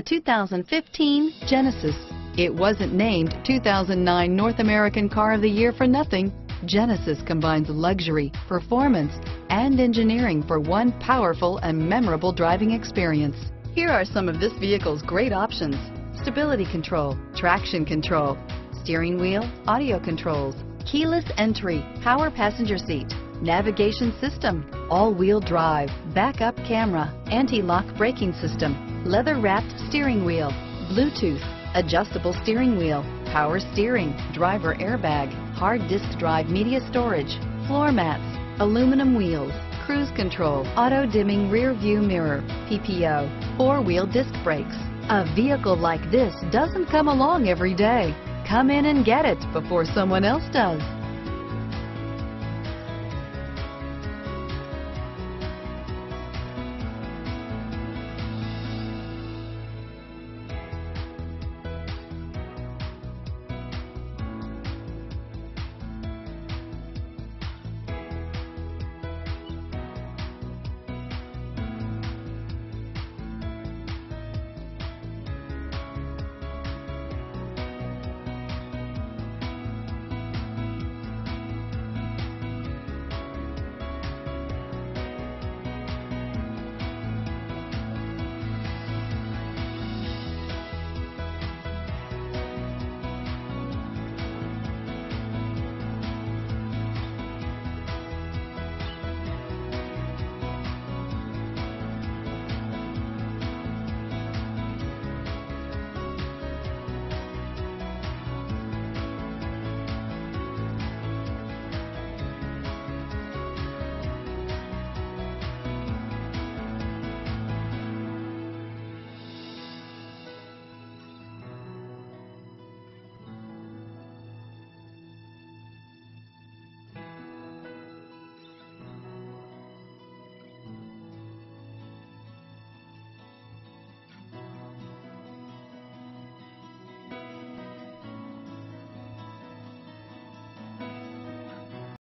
The 2015 Genesis. It wasn't named 2009 North American Car of the Year for nothing. Genesis combines luxury, performance, and engineering for one powerful and memorable driving experience. Here are some of this vehicle's great options. Stability control, traction control, steering wheel, audio controls, keyless entry, power passenger seat, navigation system, all-wheel drive, backup camera, anti-lock braking system, leather-wrapped steering wheel, Bluetooth, adjustable steering wheel, power steering, driver airbag, hard disk drive media storage, floor mats, aluminum wheels, cruise control, auto dimming rear view mirror, PPO, four-wheel disc brakes. A vehicle like this doesn't come along every day. Come in and get it before someone else does.